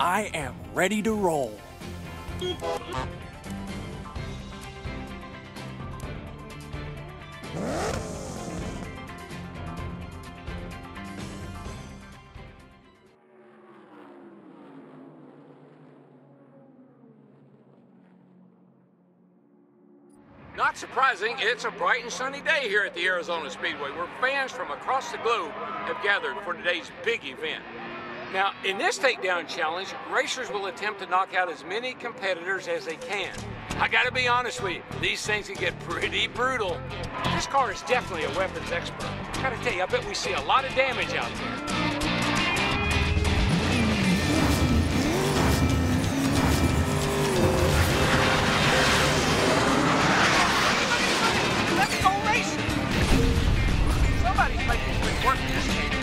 I am ready to roll. Not surprising, it's a bright and sunny day here at the Arizona Speedway where fans from across the globe have gathered for today's big event. Now, in this takedown challenge, racers will attempt to knock out as many competitors as they can. I gotta be honest with you, these things can get pretty brutal. This car is definitely a weapons expert. Gotta tell you, I bet we see a lot of damage out there. Let's go racing! Somebody's making quick work of this game.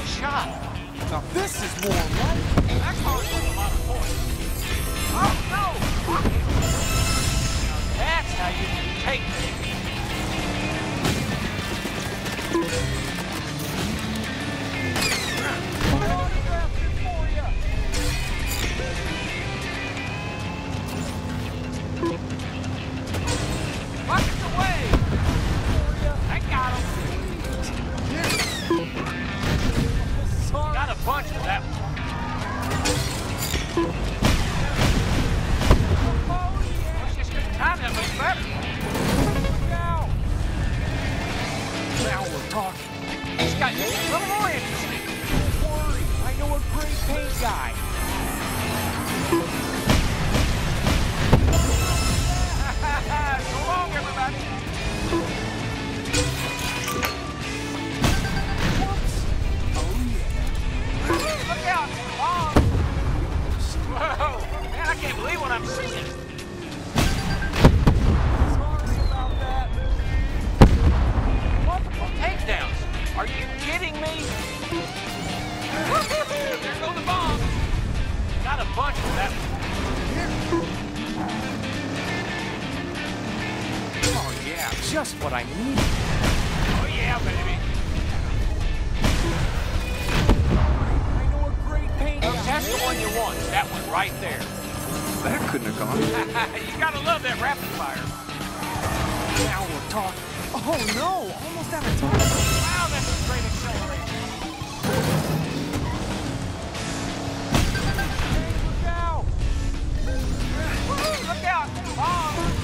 One shot? Now this is more like That car's worth a lot of points. Oh, no! That's how you take things. Just what I need. Oh yeah, baby. I know a great paint Now, that's the one you want. That one right there. That couldn't have gone. you gotta love that rapid fire. Now we're talking. Oh no, almost out of time. Wow, that's a great acceleration. Look out! Woo, Look out! Bomb!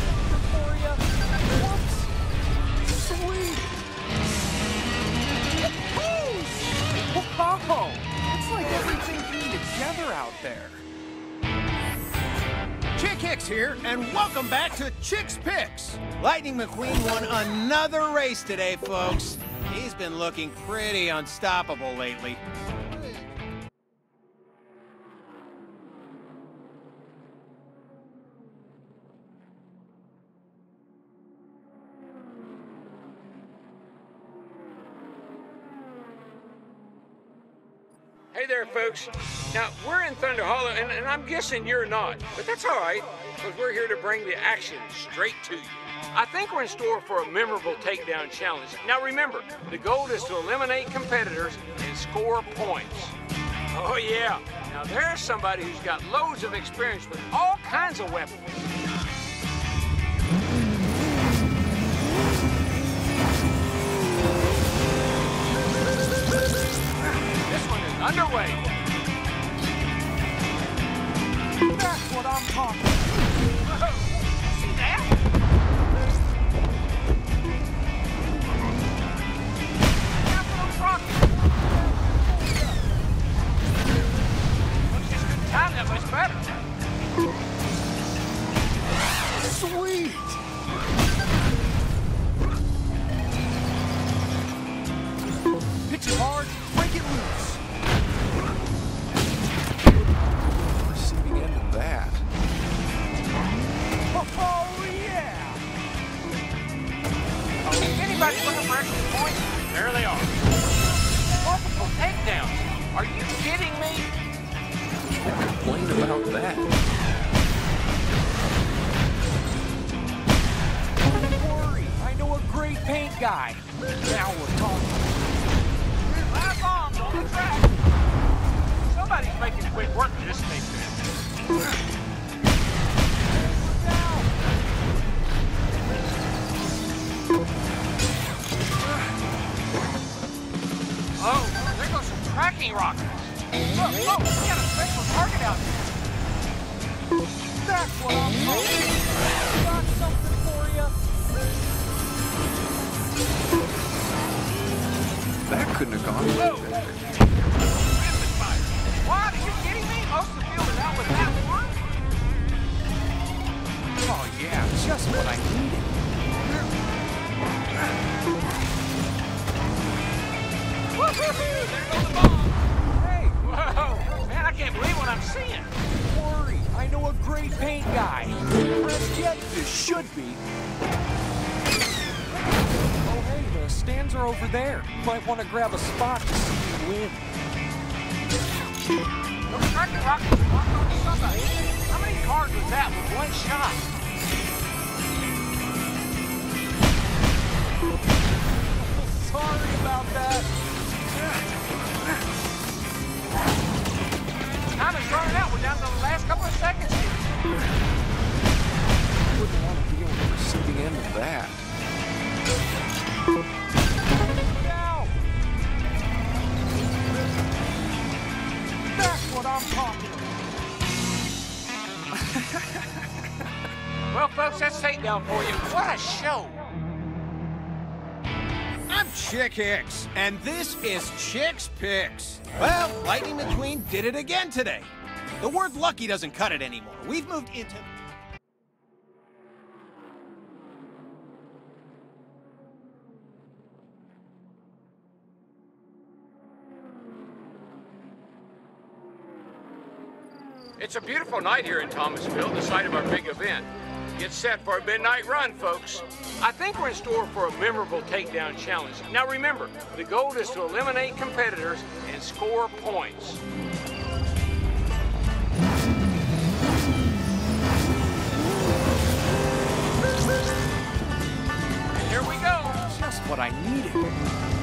Here, and welcome back to Chick's Picks. Lightning McQueen won another race today, folks. He's been looking pretty unstoppable lately. Hey there, folks. Now, we're in Thunder Hollow, and, and I'm guessing you're not, but that's all right, because we're here to bring the action straight to you. I think we're in store for a memorable takedown challenge. Now, remember, the goal is to eliminate competitors and score points. Oh, yeah. Now, there's somebody who's got loads of experience with all kinds of weapons. Paint guy. Now we're talking. Bombs on the track. Somebody's making quick work of this thing. Oh, there goes some tracking rockets. Look, look, we got a special target out here. That's what I'm talking about. Got something for you. That couldn't have gone fire. What? Are you kidding me? Most of the field is out with that one. Oh yeah, just what I needed. There goes the bomb. Hey, Whoa, man, I can't believe what I'm seeing. don't worry, I know a great paint guy. Pressed yet? This should be. Stands are over there. Might want to grab a spot to see you win. How many cars was that with one shot? Sorry about that. Time is running out. We're down to the last couple of seconds. Wouldn't want to be on the receiving end of that. I'm talking. Well, folks, that's take down for you. What a show. I'm Chick Hicks, and this is Chick's Picks. Well, Lightning McQueen did it again today. The word lucky doesn't cut it anymore. We've moved into. It's a beautiful night here in Thomasville, the site of our big event. Get set for a midnight run, folks. I think we're in store for a memorable takedown challenge. Now remember, the goal is to eliminate competitors and score points. And here we go. Just what I needed.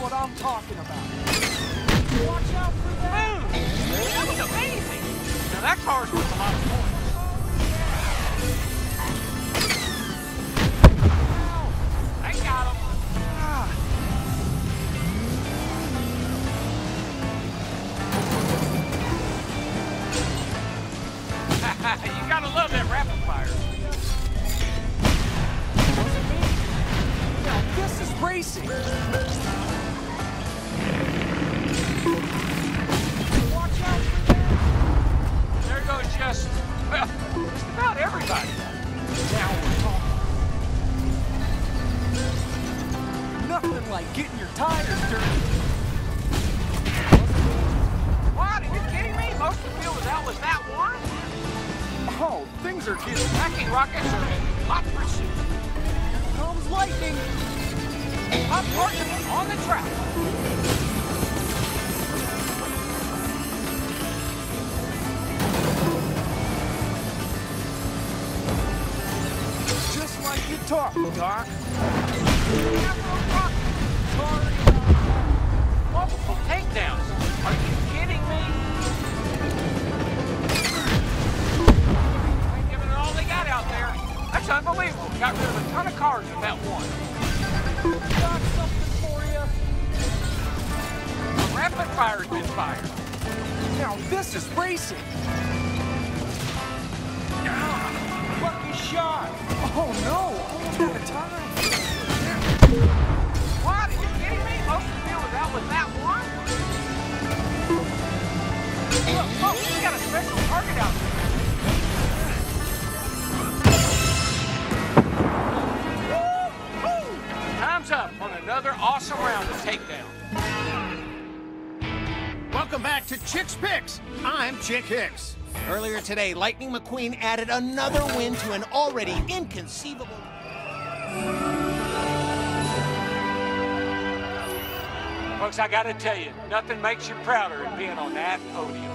What I'm talking about. Watch out for that. Boom! That was amazing. Now that car's worth a lot of points. Ah, you gotta love that rapid fire. This is racing. Just, well, about everybody. Now we're talking. Nothing like getting your tires dirty. What? Are you kidding me? Most of the field is out with that one. Oh, things are getting. Tracking rockets are in hot pursuit. Comes lightning. Hot target on the track. Like Doc. Capital rocket. Sorry about that. Multiple takedowns. Are you kidding me? Ain't giving it all they got out there. That's unbelievable. Got rid of a ton of cars with that one. Got something for you. Rapid fire's been fired. Now this is racing. shot. Oh, no. Almost out of time. What? Are you kidding me? Oh, Most Oceanfield was out with that one? Look, oh, look, we got a special target out there. Time's up on another awesome round of takedown. Welcome back to Chick's Picks. I'm Chick Hicks. Earlier today, Lightning McQueen added another win to an already inconceivable. Folks, I gotta tell you, nothing makes you prouder than being on that podium.